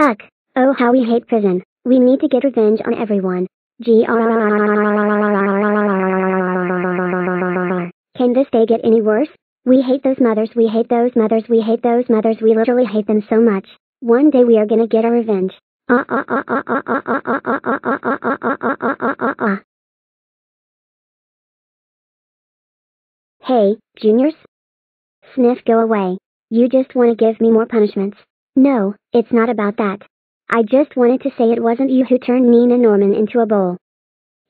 Ugh. Oh how we hate prison. We need to get revenge on everyone. G Can this day get any worse? We hate those mothers, we hate those mothers, we hate those mothers, we literally hate them so much. One day we are gonna get our revenge. Hey, juniors? Sniff go away. You just want to give me more punishments. No, it's not about that. I just wanted to say it wasn't you who turned Nina Norman into a bowl.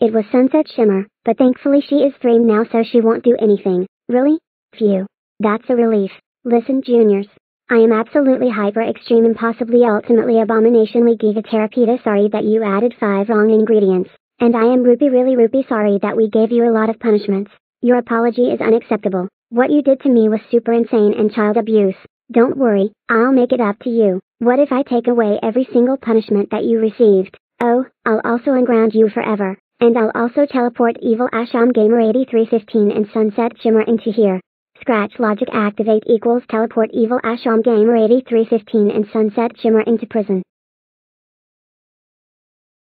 It was Sunset Shimmer, but thankfully she is framed now so she won't do anything. Really? Phew. That's a relief. Listen juniors. I am absolutely hyper extreme and possibly ultimately abominationally gigaterapita sorry that you added 5 wrong ingredients, and I am rupee really rupee sorry that we gave you a lot of punishments. Your apology is unacceptable. What you did to me was super insane and child abuse. Don't worry, I'll make it up to you. What if I take away every single punishment that you received? Oh, I'll also unground you forever. And I'll also teleport evil Aisam Gamer 8315 and Sunset Shimmer into here. Scratch logic activate equals teleport evil Aisam gamer 8315 and sunset shimmer into prison.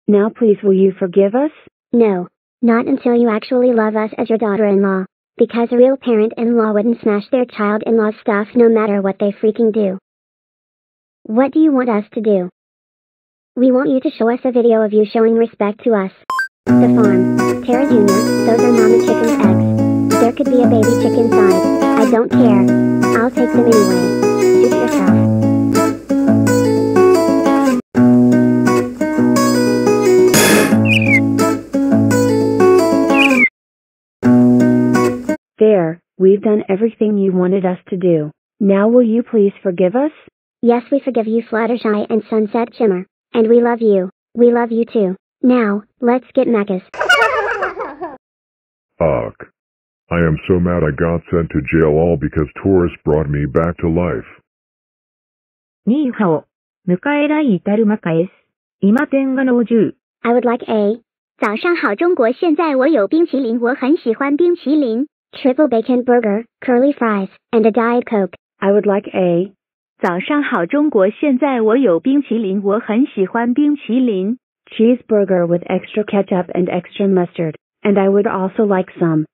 Now please will you forgive us? No. Not until you actually love us as your daughter-in-law. Because a real parent-in-law wouldn't smash their child-in-law's stuff no matter what they freaking do. What do you want us to do? We want you to show us a video of you showing respect to us. The farm. Tara Jr., those are Mama Chicken's eggs. There could be a baby chick inside. I don't care. I'll take them anyway. Suit yourself. There, we've done everything you wanted us to do. Now will you please forgive us? Yes, we forgive you Fluttershy and Sunset Shimmer. And we love you. We love you too. Now, let's get mechas. Ugh. I am so mad I got sent to jail all because tourists brought me back to life. ニーハオ。迎え来至るマカエス。今天がの10。I would like a. 早上好中国现在我有冰淇淋我很喜欢冰淇淋 Triple bacon burger, curly fries, and a diet coke. I would like a. 早上好中国现在我有冰淇淋我很喜欢冰淇淋 Cheeseburger with extra ketchup and extra mustard. And I would also like some.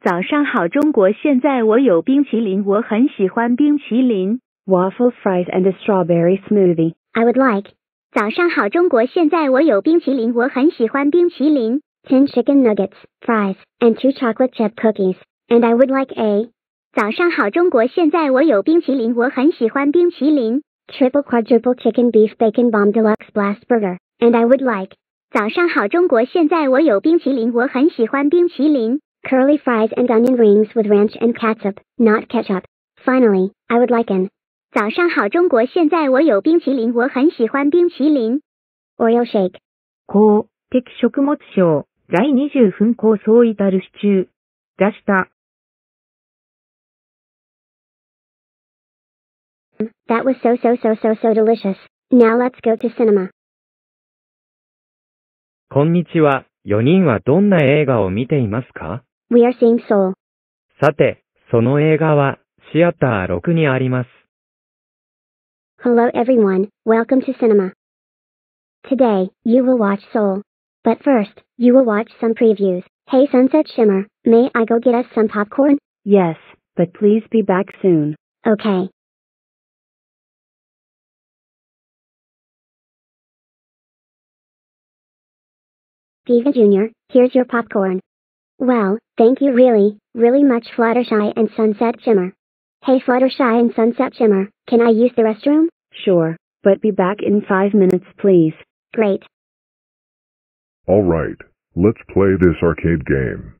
早上好，中国！现在我有冰淇淋，我很喜欢冰淇淋。Waffle fries and a strawberry smoothie. I would like. 早上好，中国！现在我有冰淇淋，我很喜欢冰淇淋。Ten chicken nuggets, fries, and two chocolate chip cookies. And I would like a. 早上好，中国！现在我有冰淇淋，我很喜欢冰淇淋。Triple quadruple chicken beef bacon bomb deluxe blast burger. And I would like. 早上好，中国！现在我有冰淇淋，我很喜欢冰淇淋。curly fries and onion rings with ranch and catsup, not ketchup. Finally, I would like an. 早上好，中国！现在我有冰淇淋，我很喜欢冰淇淋。Oreo shake. 公的食物省第20分構想至るシチュー出した。 That was so so so so so delicious. Now let's go to cinema. こんにちは。4人はどんな映画を見ていますか We are seeing Soul. さて、その映画はシアター6にあります。Hello everyone, welcome to cinema. Today, you will watch Soul. But first, you will watch some previews. Hey Sunset Shimmer, may I go get us some popcorn? Yes, but please be back soon. Okay. Steven Jr., here's your popcorn. Well, thank you really, really much Fluttershy and Sunset Shimmer. Hey Fluttershy and Sunset Shimmer, can I use the restroom? Sure, but be back in five minutes please. Great. Alright, let's play this arcade game.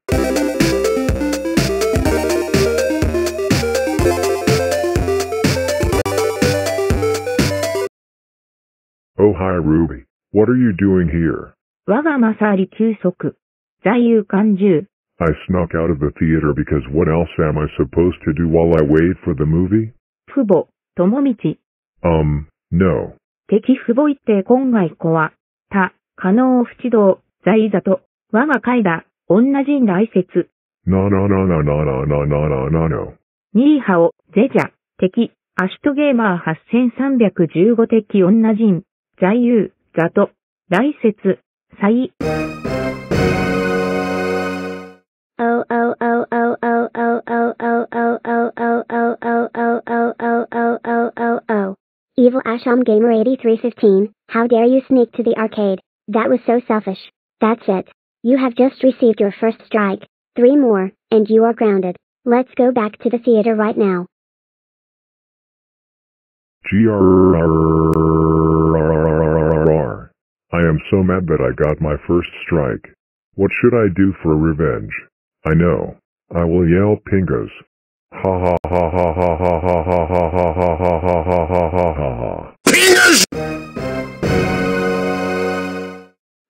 Oh hi Ruby, what are you doing here? 我がまさり休息。座右感中。I snuck out of the theater because what else am I supposed to do while I wait for the movie? 父母、友道。Um, no. 敵父母一定今外子は、他、可能不知道、在座と、我が階だ、同じ来説。No no no no no no no no no no no. ニリハオ、ゼジャ、敵、アシュトゲーマー8315敵同じん。座右、座と、来節、祭。Oh oh oh oh oh oh oh oh oh oh oh oh oh oh oh oh oh oh oh oh. Evil Aisam Gamer 8315, how dare you sneak to the arcade? That was so selfish. That's it. You have just received your first strike. Three more, and you are grounded. Let's go back to the theater right now. GRRRRRRRRR. I am so mad that I got my first strike. What should I do for revenge? I know. I will yell Pingas. Ha ha ha ha ha ha ha ha ha ha ha ha ha ha ha ha ha ha.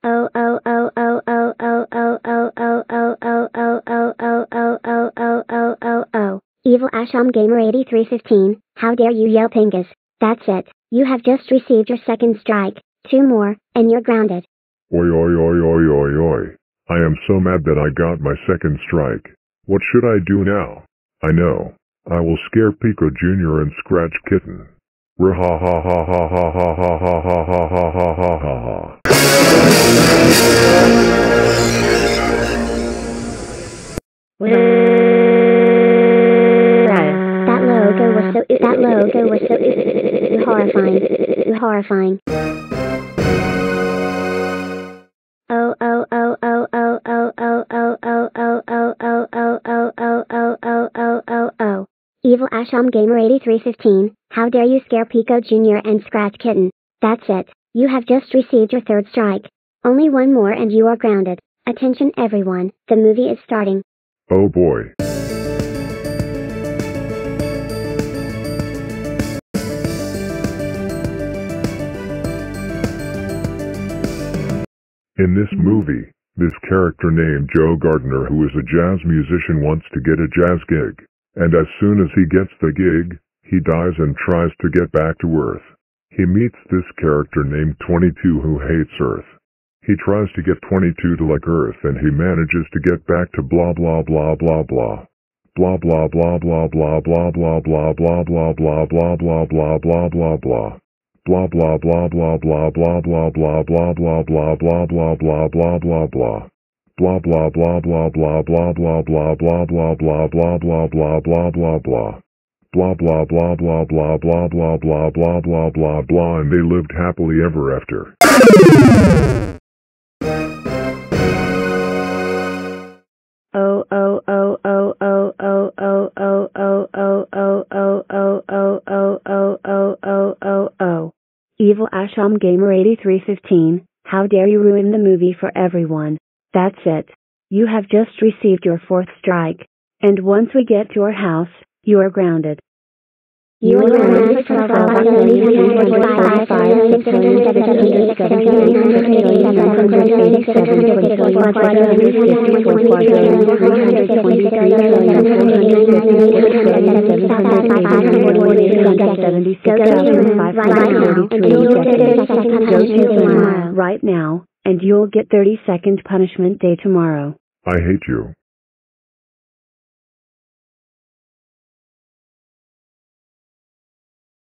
Oh oh oh oh oh oh oh oh oh oh oh oh oh oh oh oh oh oh oh oh. Evil Aisam Gamer 8315, how dare you yell Pingas? That's it. You have just received your second strike. Two more, and you're grounded. Oi oi oi oi oi oi. I am so mad that I got my second strike. What should I do now? I know. I will scare Pico Jr. and Scratch Kitten. Rah ha ha ha ha ha ha ha ha ha ha ha ha ha ha ha. So that logo was so horrifying. Horrifying. Oh oh oh oh oh oh oh oh oh oh oh oh oh oh oh oh oh oh oh oh. Evil Aisam Gamer 8315, how dare you scare Pico Jr. and Scratch Kitten? That's it. You have just received your third strike. Only one more and you are grounded. Attention everyone, the movie is starting. Oh boy. In this movie, this character named Joe Gardner who is a jazz musician wants to get a jazz gig. And as soon as he gets the gig, he dies and tries to get back to Earth. He meets this character named 22 who hates Earth. He tries to get 22 to like Earth and he manages to get back to blah blah blah blah blah. Blah blah blah blah blah blah blah blah blah blah blah blah blah blah blah blah blah. Blah blah blah blah blah blah blah blah blah blah blah blah blah blah blah blah blah. Blah blah blah blah blah blah blah blah blah blah blah blah blah blah blah blah blah. Blah blah blah blah blah blah blah blah blah blah blah blah and they lived happily ever after. Oh oh oh oh oh oh oh oh oh oh Gamer 8315 how dare you ruin the movie for everyone? That's it. You have just received your fourth strike. And once we get to your house, you are grounded. You and your. Right now, and you'll get thirty-second punishment day tomorrow. I hate you.